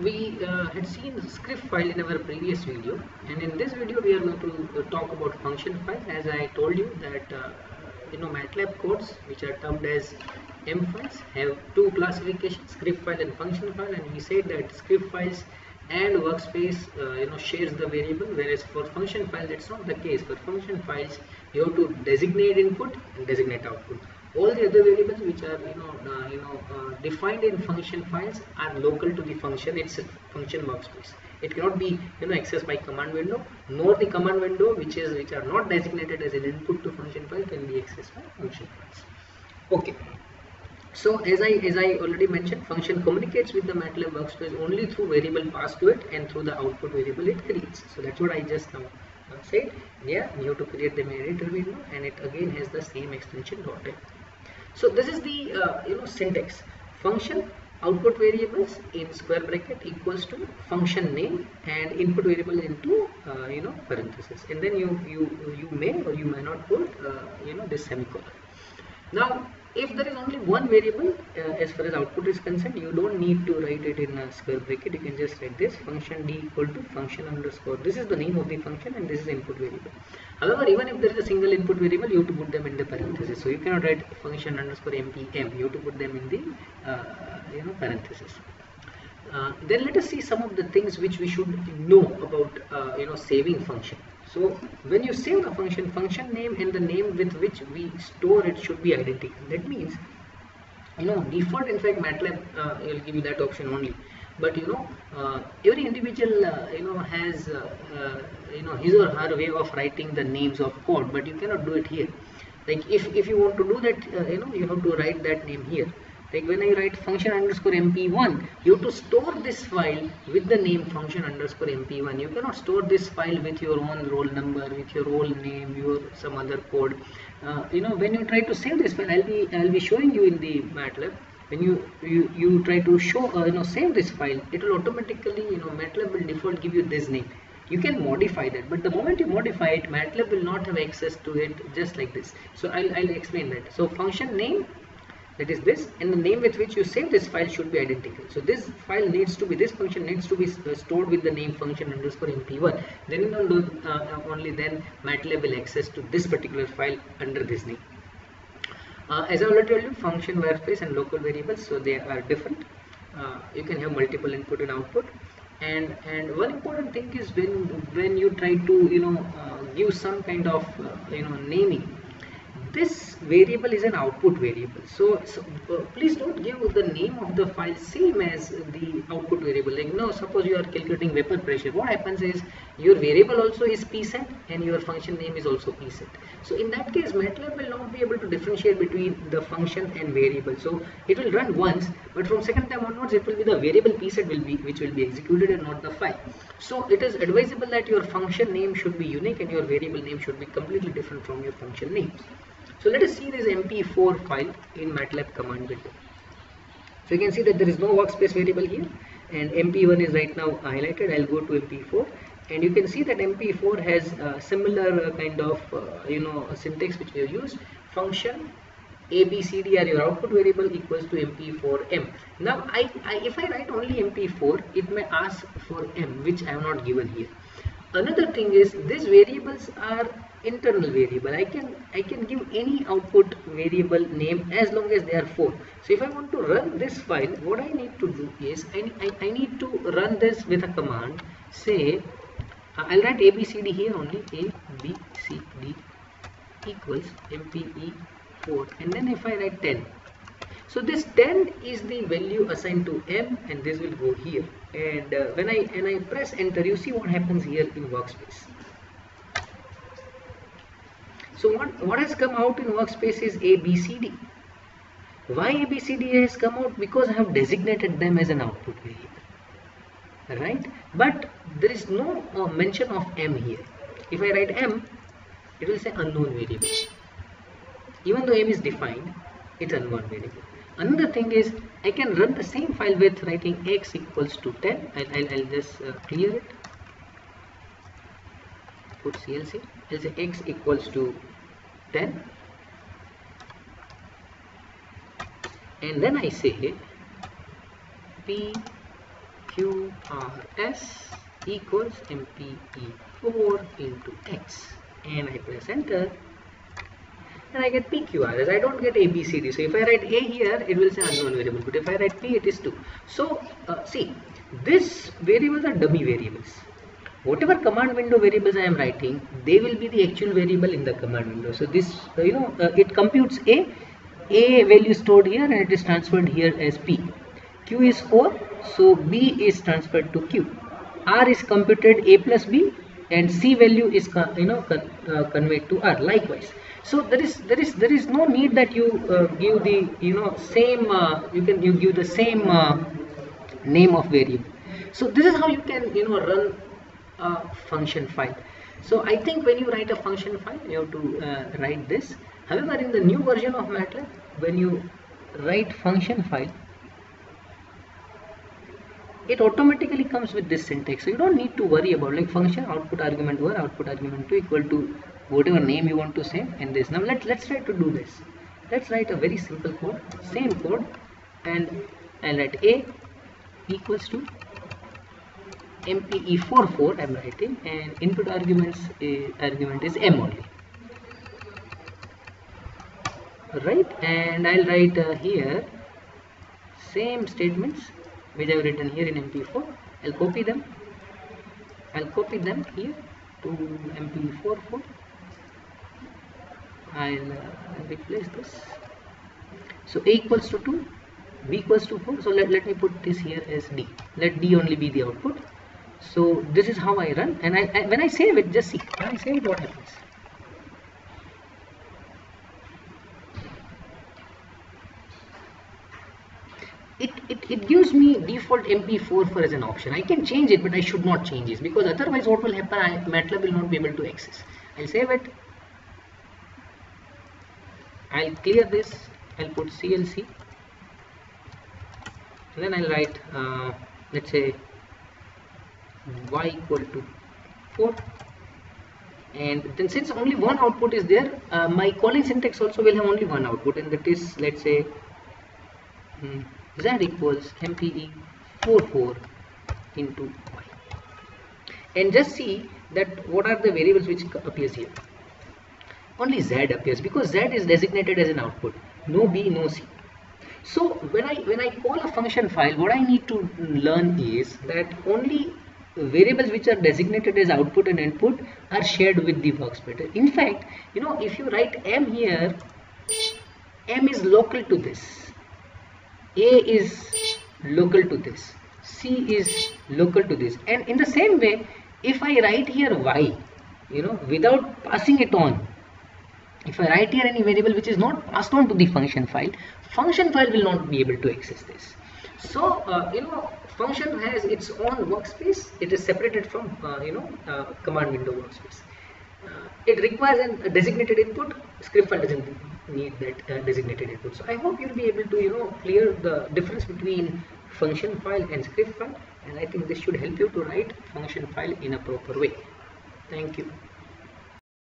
we uh, had seen script file in our previous video and in this video we are going to uh, talk about function file as I told you that uh, you know MATLAB codes which are termed as M files have two classifications script file and function file and we said that script files and workspace uh, you know shares the variable whereas for function file that's not the case. For function files you have to designate input and designate output all the other variables which are you know uh, you know uh, defined in function files are local to the function. It's a function workspace. It cannot be you know accessed by command window nor the command window which is which are not designated as an input to function file can be accessed by function files. Okay. So as I as I already mentioned function communicates with the MATLAB workspace only through variable passed to it and through the output variable it creates. So that's what I just now uh, said. Yeah you have to create the editor window and it again has the same extension dot so this is the uh, you know syntax. Function output variables in square bracket equals to function name and input variable into uh, you know parenthesis. And then you you you may or you may not put uh, you know this semicolon. Now if there is only one variable uh, as far as output is concerned you don't need to write it in a square bracket. You can just write this function d equal to function underscore. This is the name of the function and this is the input variable. However even if there is a single input variable you have to put them in the parenthesis. So you cannot write function underscore mpm you have to put them in the uh, you know parenthesis. Uh, then let us see some of the things which we should know about uh, you know saving function so when you save the function, function name and the name with which we store it should be identical. That means, you know, default in fact MATLAB uh, will give you that option only. But you know, uh, every individual uh, you know has uh, uh, you know his or her way of writing the names of code, but you cannot do it here. Like if if you want to do that, uh, you know, you have to write that name here like when I write function underscore mp1 you have to store this file with the name function underscore mp1 you cannot store this file with your own roll number with your role name your some other code. Uh, you know when you try to save this file I'll be I'll be showing you in the MATLAB. When you you, you try to show uh, you know save this file it will automatically you know MATLAB will default give you this name. You can modify that but the moment you modify it MATLAB will not have access to it just like this. So I'll, I'll explain that. So function name that is this and the name with which you save this file should be identical. So this file needs to be this function needs to be uh, stored with the name function underscore mp1 then uh, uh, only then MATLAB will access to this particular file under this name. Uh, as I already told you function workspace and local variables so they are different. Uh, you can have multiple input and output. And and one important thing is when when you try to you know uh, give some kind of you know naming this variable is an output variable. So, so uh, please don't give the name of the file same as the output variable. Like no suppose you are calculating vapor pressure. What happens is your variable also is pset and your function name is also pset so in that case matlab will not be able to differentiate between the function and variable. So it will run once but from second time onwards it will be the variable pset will be which will be executed and not the file. So it is advisable that your function name should be unique and your variable name should be completely different from your function names so let us see this mp4 file in MATLAB command window. So you can see that there is no workspace variable here and mp1 is right now highlighted. I'll go to mp4 and you can see that mp4 has a similar kind of uh, you know syntax which we have used function abcd are your output variable equals to mp4m now I, I, if i write only mp4 it may ask for m which i have not given here another thing is these variables are internal variable. I can I can give any output variable name as long as they are 4 so if I want to run this file what I need to do is I, I, I need to run this with a command say uh, I'll write ABCD here only ABCD equals MPE4 and then if I write 10 so this 10 is the value assigned to M and this will go here. And uh, when I and I press enter you see what happens here in workspace so what, what has come out in workspace is ABCD. Why ABCD has come out? Because I have designated them as an output variable. Right? But there is no uh, mention of M here. If I write M, it will say unknown variable. Even though M is defined, it's unknown variable. Another thing is I can run the same file with writing x equals to 10. I'll, I'll, I'll just uh, clear it. Put CLC. Say x equals to 10 and then I say P Q R S equals mpe4 into x and I press enter and I get PQRS. I don't get ABCD. So if I write A here, it will say unknown variable. But if I write P, it is 2. So uh, see, this variables are dummy variables. Whatever command window variables I am writing, they will be the actual variable in the command window. So this, you know, uh, it computes A, A value stored here and it is transferred here as P. Q is 4, so B is transferred to Q. R is computed A plus B and C value is you know uh, conveyed to R likewise so there is there is there is no need that you uh, give the you know same uh, you can you give the same uh, name of variable so this is how you can you know run a function file. So I think when you write a function file you have to uh, write this. However in the new version of MATLAB when you write function file it automatically comes with this syntax. So you don't need to worry about like function output argument 1 output argument 2 equal to whatever name you want to say and this. Now let's let's try to do this. Let's write a very simple code same code and I'll let a equals to mpe44 i'm writing and input arguments uh, argument is m only. Right and i'll write uh, here same statements which I have written here in MP4 I'll copy them. I'll copy them here to MP4 4 I'll uh, replace this. So A equals to 2 B equals to 4 so let, let me put this here as D. Let D only be the output so this is how I run and I, I when I save it just see when I save it what happens? It, it, it gives me default mp4 for as an option. I can change it but i should not change it because otherwise what will happen? I, matlab will not be able to access. I'll save it. I'll clear this. I'll put clc and then i'll write uh, let's say y equal to 4 and then since only one output is there uh, my calling syntax also will have only one output. And that is let's say hmm, z equals mpe 44 into y. And just see that what are the variables which appears here. Only z appears because z is designated as an output. No b no c. So when i when i call a function file what i need to learn is that only variables which are designated as output and input are shared with the workspace in fact you know if you write m here m is local to this. A is local to this. C is local to this. And in the same way if I write here Y you know without passing it on if I write here any variable which is not passed on to the function file function file will not be able to access this so uh, you know function has its own workspace. It is separated from uh, you know uh, command window workspace. Uh, it requires a designated input. Script file doesn't need that uh, designated input. So i hope you'll be able to you know clear the difference between function file and script file. And i think this should help you to write function file in a proper way. Thank you